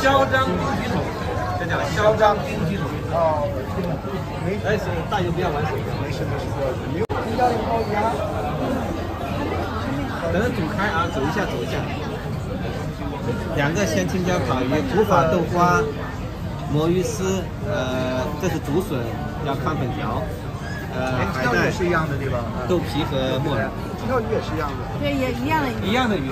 嚣张冰机筒这叫嚣张冰机筒哦这个没事大家不要玩手机没事没事没有必要用高压等它煮开啊煮一下煮一下两个鲜青椒烤鱼古法豆花魔芋丝呃这是竹笋要看粉条呃海带是一样的对吧豆皮和木耳这条鱼也是一样的对也一样的鱼一样的鱼